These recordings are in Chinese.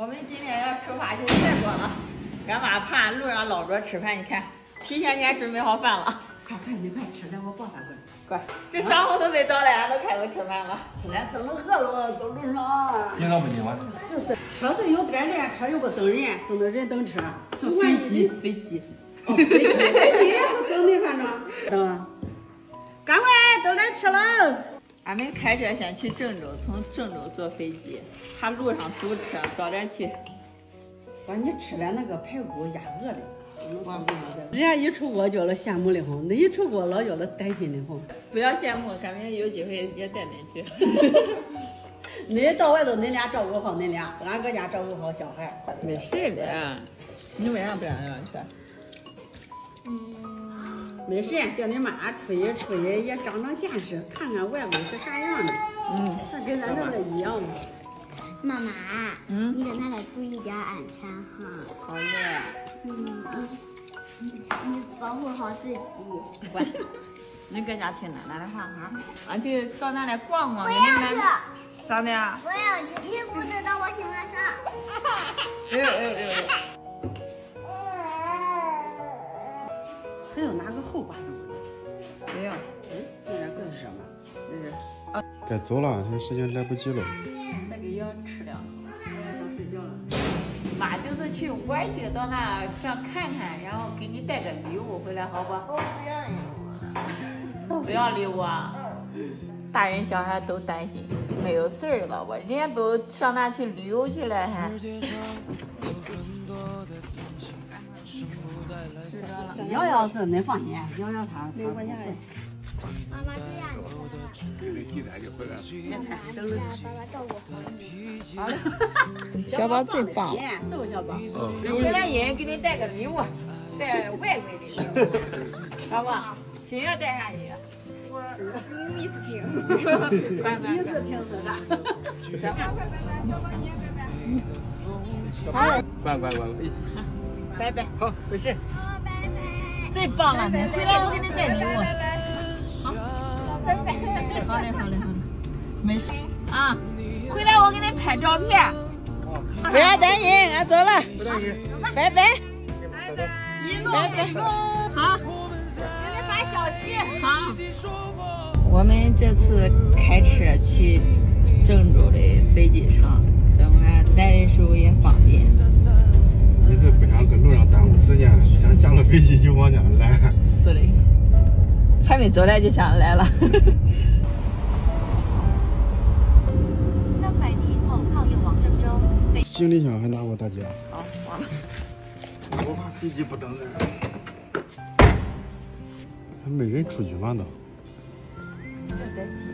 我们今天要出发去泰国了，俺妈怕路上捞着吃饭，你看，提前给俺准备好饭了。快快，你快吃，来我抱饭过来。快，这晌午都没到嘞，俺都开始吃饭了。吃来生都饿了，走路上。别着不急吗？就是，车是有点连，车又不等人，只能人等车。坐飞机，飞机。飞机，飞机也不等你，反正。等。赶快，都来吃了。俺们开车先去郑州，从郑州坐飞机，怕路上堵车，早点去。说你吃了那个排骨压饿了。人家一出国觉得羡慕的慌，那一出国老觉得担心的慌。不要羡慕，赶明有机会也带恁去。恁到外头，恁俩照顾好恁俩，俺搁家照顾好小孩。没事的，你为啥不让俺去？嗯，没事，叫你妈出去出去也长长见识，看看外国是啥样的。嗯，那跟咱这个一样。妈妈，嗯，你在那里注意点安全哈。好嘞。嗯，你你保护好自己。乖，你搁家听奶奶的话哈。俺去到那里逛逛。我要去。咋的？我要去，你不知道我喜欢啥。哎呦哎呦哎呦！还有拿个后挂着没有。哎，这边这是什么？这是。啊。该走了，现在时间来不及了。再给药吃了。想睡觉了。妈就是去玩去，到那想看看，然后给你带个礼物回来，好不？我不要礼物。不要礼物啊？大人小孩都担心，没有事儿了吧？人家都上那去旅游去了还。瑶瑶是恁放心，瑶瑶她。六块钱。妈妈这样子。好嘞。小宝最棒。是不小宝？回来爷爷给你带个礼物，带外国的礼物，好不？心要带啥去？我第一次听。第一次听是的。好，乖乖乖乖。拜拜。好，没事。拜拜。最棒了，你回来我给你带礼物。好，拜拜。好嘞，好嘞，好嘞。没事啊，回来我给你拍照片。不要担心，俺走了。不担心。拜拜。拜拜。一路顺风。好。给你发消息。好。我们这次开车去郑州的飞机场，等会下了飞机就往家来。是的，还没走来就想来了。三百米后靠右往郑州。行李箱还拿我大姐？好，忘了。我怕飞机不等人。还没人出去玩呢。这得急。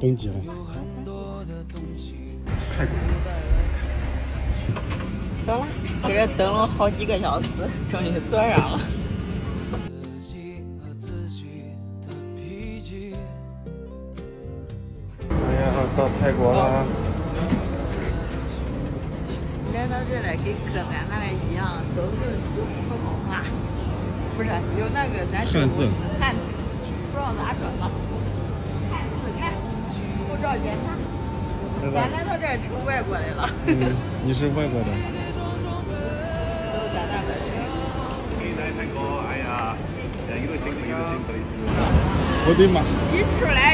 登机了，太贵了。走了，在这等了好几个小时，终于坐上了。哎呀，到泰国了。来到这来，跟搁咱那里一样，都是有普通话，不是有那个咱汉字，汉字，不知道咋说咱来到这儿成外国的了。嗯，你是外国的。都在那边。哎呀，一路辛苦，一路辛苦，我的妈！一出来